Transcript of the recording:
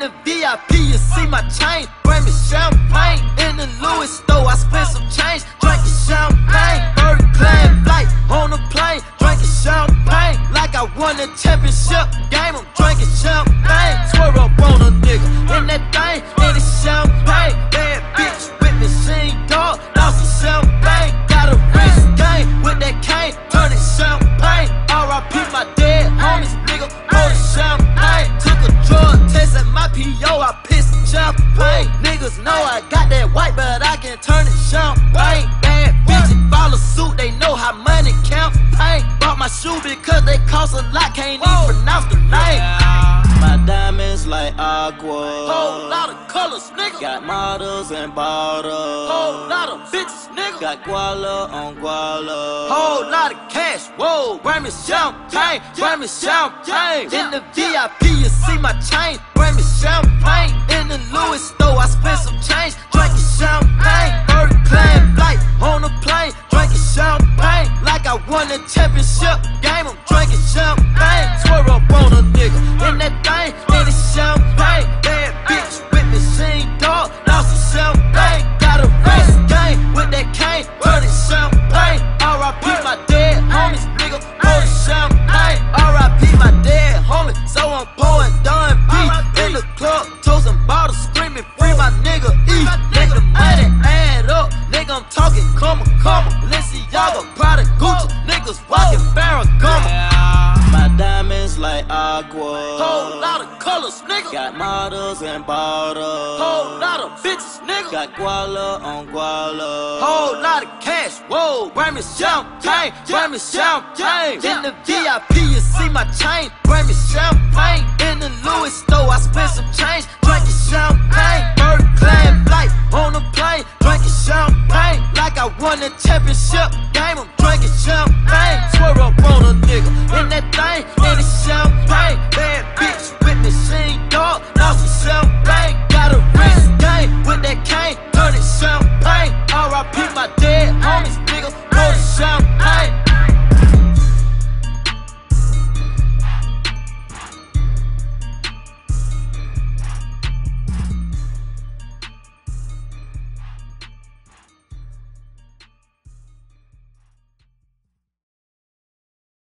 the VIP, you see my chain. Bring me champagne. In the Louis store, I spent some change. Drinking champagne. Bird clad flight on a plane. Drinking champagne. Like I won the championship game. I'm drinking champagne. Swerve up on a nigga. In that thing, in the champagne. Bad bitch with she ain't dog. Lost some champagne. Got a wrist game with that cane. Turn it champagne. RIP my dead homies, nigga. Pour the champagne. My PO. I pissed champagne. Niggas know I got that white, but I can turn it champagne. Bad bitches follow suit, they know how money count. campaign. Bought my shoe because they cost a lot, can't even pronounce the name. My diamonds like aqua. Whole lot of colors, nigga. Got models and bottles. Whole lot of bitches, nigga. Got guala on guala. Whole lot of cash, whoa, bring me champagne, bring me champagne. In the VIP, you see my chain, bring me champagne. In the Louis store, I spent some change, drinking champagne. Bird clad flight on a plane, drinking champagne. Like I won the championship game, I'm drinking champagne. Swerve up on a nigga, in that talking come come. Balenciaga, Prada, Gucci, niggas walking Ferragamo. My diamonds like aqua. Whole lot of colors, nigga. Got models and bottles. Whole lot of bitches, nigga. Got guala on guala. Whole lot of cash, whoa, bring me champagne, bring me champagne. In the VIP, you see my chain, bring me champagne. In the Louis store, I spent some change, bad thing in the champagne. Bad bitch with me, she ain't dog, now she champagne. Got a wrist game with that cane, dirty champagne. R.I.P. my dead homies, nigga, blow the champagne.